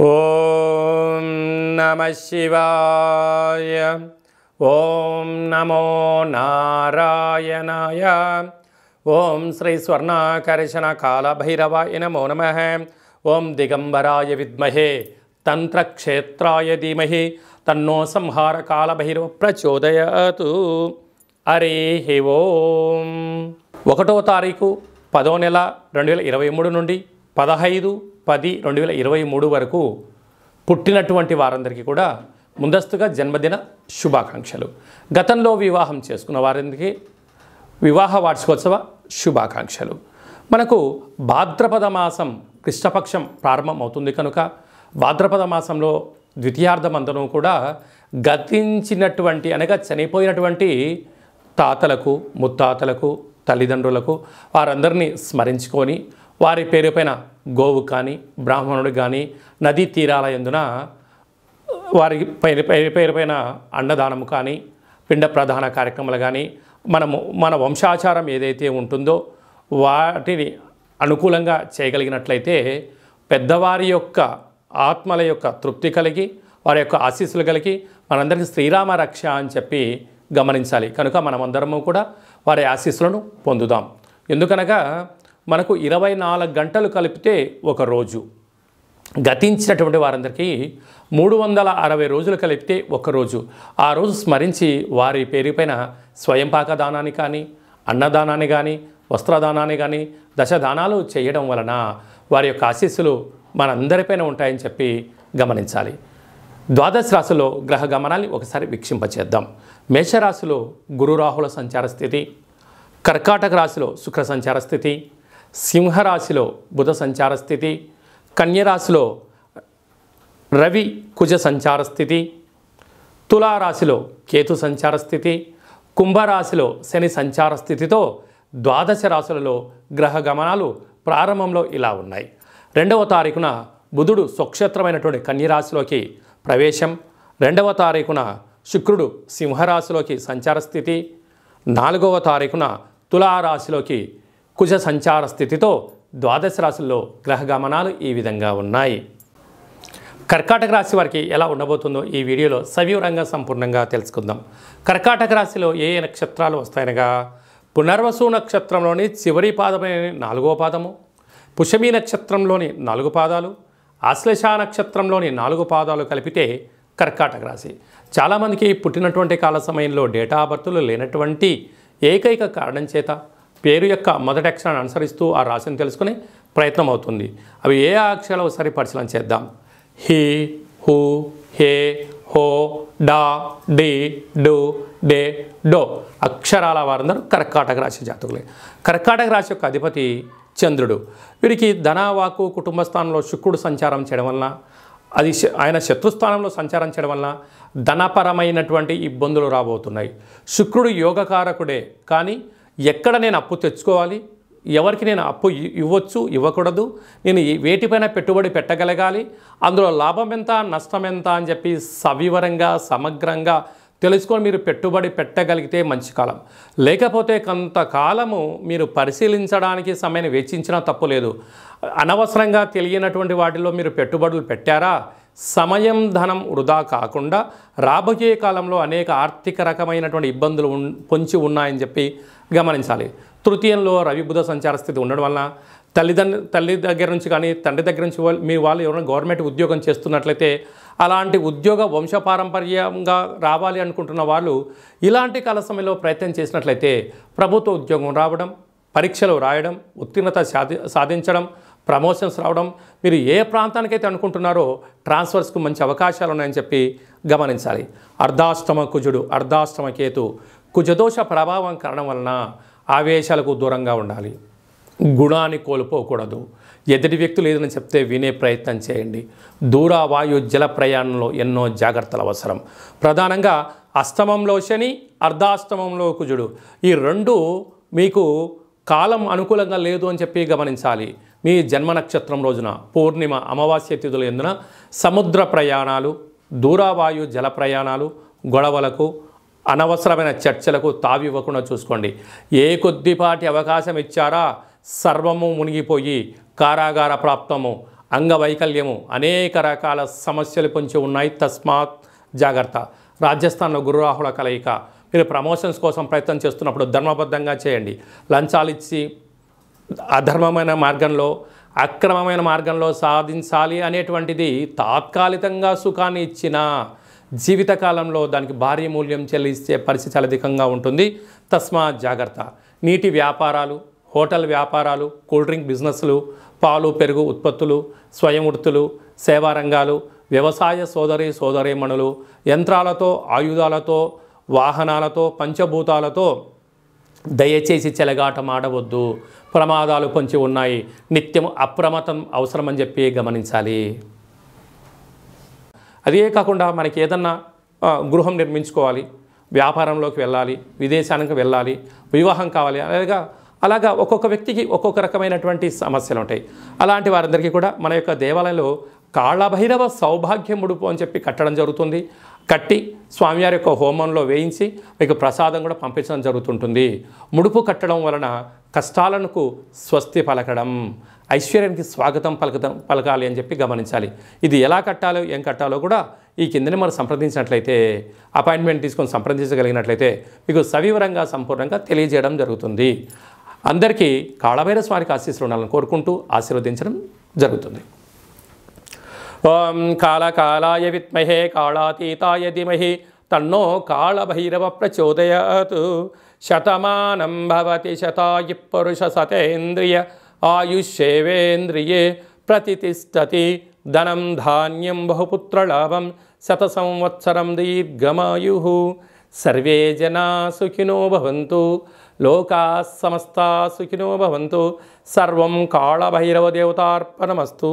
ఓం నమ శివాయ. ఓం నమో నారాయణాయ. ఓం శ్రీ స్వర్ణాకర్షణ కాళభైరవాయ నమో నమ. ఓం దిగంబరాయ విద్మహే. తంత్రక్షేత్రాయ ధీమహి. తన్నో సంహార కాళభైరవ ప్రచోదయాతు. అరే ఓం. ఒకటో తారీఖు పదో నెల రెండు వేల ఇరవై మూడు నుండి పదహైదు పది రెండు వేల ఇరవై మూడు వరకు పుట్టినటువంటి వారందరికీ కూడా ముందస్తుగా జన్మదిన శుభాకాంక్షలు. గతంలో వివాహం చేసుకున్న వారందరికీ వివాహ వార్షికోత్సవ శుభాకాంక్షలు. మనకు భాద్రపద మాసం కృష్ణపక్షం ప్రారంభం అవుతుంది కనుక భాద్రపద మాసంలో ద్వితీయార్థమంతను కూడా గతించినటువంటి అనగా చనిపోయినటువంటి తాతలకు ముత్తాతలకు తల్లిదండ్రులకు వారందరినీ స్మరించుకొని వారి పేరుపైన గోవు కానీ బ్రాహ్మణుడు కానీ నదీ తీరాల ఎందున వారి పేరు పేరు పేరుపైన అన్నదానము కానీ పిండ ప్రధాన కార్యక్రమాలు కానీ మనము మన వంశాచారం ఏదైతే ఉంటుందో వాటిని అనుకూలంగా చేయగలిగినట్లయితే పెద్దవారి యొక్క ఆత్మల యొక్క తృప్తి కలిగి వారి యొక్క ఆశీస్సులు కలిగి మనందరికీ శ్రీరామ రక్ష అని చెప్పి గమనించాలి. కనుక మనమందరము కూడా వారి ఆశీస్సులను పొందుదాం. ఎందుకనగా మనకు ఇరవై నాలుగు గంటలు కలిపితే ఒక రోజు. గతించినటువంటి వారందరికీ మూడు వందల అరవై రోజులు కలిపితే ఒకరోజు ఆ రోజు స్మరించి వారి పేరుపైన స్వయంపాక దానాన్ని కానీ అన్నదానాన్ని కానీ వస్త్రదానాన్ని కానీ దశదానాలు చేయడం వలన వారి యొక్క ఆశీస్సులు మనందరిపైన ఉంటాయని చెప్పి గమనించాలి. ద్వాదశ రాశిలో గ్రహ గమనాన్ని ఒకసారి వీక్షింపచేద్దాం. మేషరాశిలో గురురాహుల సంచార స్థితి కర్కాటక రాశిలో శుక్ర సంచార స్థితి సింహరాశిలో బుధ సంచార స్థితి కన్యరాశిలో రవి కుజ సంచార స్థితి తులారాశిలో కేతు సంచార స్థితి కుంభరాశిలో శని సంచార స్థితితో ద్వాదశ రాశులలో గ్రహ గమనాలు ప్రారంభంలో ఇలా ఉన్నాయి. రెండవ తారీఖున బుధుడు స్వక్షేత్రమైనటువంటి కన్యరాశిలోకి ప్రవేశం. రెండవ తారీఖున శుక్రుడు సింహరాశిలోకి సంచార స్థితి. నాలుగవ తారీఖున తులారాశిలోకి కుజ సంచార స్థితితో ద్వాదశ రాశుల్లో గ్రహ గమనాలు ఈ విధంగా ఉన్నాయి. కర్కాటక రాశి వారికి ఎలా ఉండబోతుందో ఈ వీడియోలో సవివరంగా సంపూర్ణంగా తెలుసుకుందాం. కర్కాటక రాశిలో ఏ ఏ నక్షత్రాలు వస్తాయనగా? పునర్వసు నక్షత్రంలోని చివరి పాదమైన నాలుగో పాదము. పుషమి నక్షత్రంలోని నాలుగు పాదాలు. ఆశ్లేష నక్షత్రంలోని నాలుగు పాదాలు కలిపితే కర్కాటక రాశి. చాలామందికి పుట్టినటువంటి కాల సమయంలో డేటా బర్తులు లేనటువంటి ఏకైక కారణం చేత పేరు యొక్క మొదటి అక్షరాన్ని అనుసరిస్తూ ఆ రాశిని తెలుసుకునే ప్రయత్నం అవుతుంది. అవి ఏ అక్షరాలు ఒకసారి పరిశీలన చేద్దాం? హీ హూ హే హో డా డి డు డే డో. అక్షరాల వారందరూ కర్కాటక రాశి జాతకులే. కర్కాటక రాశి యొక్క అధిపతి చంద్రుడు. వీరికి ధనవాకు కుటుంబ స్థానంలో శుక్రుడు సంచారం చేయడం వలన అది ఆయన శత్రుస్థానంలో సంచారం చేయడం వలన ధనపరమైనటువంటి ఇబ్బందులు రాబోతున్నాయి. శుక్రుడు యోగకారకుడే కానీ ఎక్కడ నేను అప్పు తెచ్చుకోవాలి? ఎవరికి నేను అప్పు ఇ- ఇవ్వచ్చు ఇవ్వకూడదు? నేను వేటిపైన పెట్టుబడి పెట్టగలగాలి? అందులో లాభం ఎంత నష్టం ఎంత అని చెప్పి సవివరంగా సమగ్రంగా తెలుసుకొని మీరు పెట్టుబడి పెట్టగలిగితే మంచి కాలం. లేకపోతే కొంతకాలము మీరు పరిశీలించడానికి సమయాన్ని వెచ్చించినా తప్పు లేదు. అనవసరంగా తెలియనటువంటి వాటిలో మీరు పెట్టుబడులు పెట్టారా? సమయం ధనం వృధా కాకుండా రాబోయే కాలంలో అనేక ఆర్థిక రకమైనటువంటి ఇబ్బందులు పొంచి ఉన్నాయని చెప్పి గమనించాలి. తృతీయంలో రవి బుధ సంచార స్థితి ఉండడం వలన తల్లిదండ్రు తల్లి దగ్గర నుంచి కానీ తండ్రి దగ్గర నుంచి మీ వాళ్ళు ఎవరైనా గవర్నమెంట్ ఉద్యోగం చేస్తున్నట్లయితే అలాంటి ఉద్యోగ వంశపారంపర్యంగా రావాలి అనుకుంటున్న వాళ్ళు ఇలాంటి కాల సమయంలో ప్రయత్నం చేసినట్లయితే ప్రభుత్వ ఉద్యోగం రావడం పరీక్షలు రాయడం ఉత్తీర్ణత సాధించడం ప్రమోషన్స్ రావడం మీరు ఏ ప్రాంతానికైతే అనుకుంటున్నారో ట్రాన్స్ఫర్స్కు మంచి అవకాశాలు ఉన్నాయని చెప్పి గమనించాలి. అర్ధాష్టమ కుజుడు అర్ధాష్టమ కేతు కుజదోష ప్రభావం కారణం వలన ఆవేశాలకు దూరంగా ఉండాలి. గుణాన్ని కోల్పోకూడదు. ఎదుటి వ్యక్తులు ఏదైనా చెప్తే వినే ప్రయత్నం చేయండి. దూర వాయు జల ప్రయాణంలో ఎన్నో జాగ్రత్తలు అవసరం. ప్రధానంగా అష్టమంలో శని అర్ధాష్టమంలో కుజుడు. ఈ రెండు మీకు కాలం అనుకూలంగా లేదు అని చెప్పి గమనించాలి. మీ జన్మ నక్షత్రం రోజున పూర్ణిమ అమావాస్య తిథుల ఎందున సముద్ర ప్రయాణాలు దూరవాయు జల ప్రయాణాలు గొడవలకు అనవసరమైన చర్చలకు తావివ్వకుండా చూసుకోండి. ఏ కొద్దిపాటి అవకాశం ఇచ్చారా సర్వము మునిగిపోయి కారాగార ప్రాప్తము అంగవైకల్యము అనేక రకాల సమస్యలు పొంచి ఉన్నాయి తస్మాత్ జాగ్రత్త. రాజస్థాన్లో గురురాహుల కలయిక. మీరు ప్రమోషన్స్ కోసం ప్రయత్నం చేస్తున్నప్పుడు ధర్మబద్ధంగా చేయండి. లంచాలు ఇచ్చి అధర్మమైన మార్గంలో అక్రమమైన మార్గంలో సాధించాలి అనేటువంటిది తాత్కాలికంగా సుఖాన్ని ఇచ్చిన జీవితకాలంలో దానికి భారీ మూల్యం చెల్లిస్తే పరిస్థితి అధికంగా ఉంటుంది. తస్మా జాగ్రత్త. నీటి వ్యాపారాలు హోటల్ వ్యాపారాలు కూల్ డ్రింక్ బిజినెస్లు పాలు పెరుగు ఉత్పత్తులు స్వయం వృత్తులు సేవారంగాలు వ్యవసాయ సోదరి సోదరీమణులు యంత్రాలతో ఆయుధాలతో వాహనాలతో పంచభూతాలతో దయచేసి చెలగాటం ఆడవద్దు. ప్రమాదాలు పొంచి ఉన్నాయి. నిత్యం అప్రమత్తం అవసరమని చెప్పి గమనించాలి. అదే కాకుండా మనకి ఏదన్నా గృహం నిర్మించుకోవాలి. వ్యాపారంలోకి వెళ్ళాలి. విదేశానికి వెళ్ళాలి. వివాహం కావాలి. అలాగా అలాగా ఒక్కొక్క వ్యక్తికి ఒక్కొక్క రకమైనటువంటి సమస్యలు ఉంటాయి. అలాంటి వారందరికీ కూడా మన యొక్క దేవాలయంలో కాళభైరవ సౌభాగ్యముడుపు అని చెప్పి కట్టడం జరుగుతుంది. కట్టి స్వామివారి యొక్క హోమంలో వేయించి మీకు ప్రసాదం కూడా పంపించడం జరుగుతుంటుంది. ముడుపు కట్టడం వలన కష్టాలకు స్వస్తి పలకడం ఐశ్వర్యానికి స్వాగతం పలకడం పలకాలి అని చెప్పి గమనించాలి. ఇది ఎలా కట్టాలో ఏం కట్టాలో కూడా ఈ కిందని మనం సంప్రదించినట్లయితే అపాయింట్మెంట్ తీసుకొని సంప్రదించగలిగినట్లయితే మీకు సవివరంగా సంపూర్ణంగా తెలియజేయడం జరుగుతుంది. అందరికీ కాళభైర స్వామికి ఆశీస్సులు ఉండాలని కోరుకుంటూ ఆశీర్వదించడం జరుగుతుంది. ఓం కాళకాళాయ విత్మహే కాళాతీతాయ ధిమహి తన్నో కాళభైరవ ప్రచోదయాత్ శతమానం భవతి శతాయి పురుష సతేంద్రియ ఆయుష్యేవేంద్రియే ప్రతిష్టతి ధనం ధాన్యం బహుపుత్రలాభం శత సంవత్సరం దీర్ఘమాయు సర్వే జనా సుఖినో భవంతు లోకా సమస్త సుఖినో భవంతు సర్వం కాళభైరవ దేవతార్పణమస్తు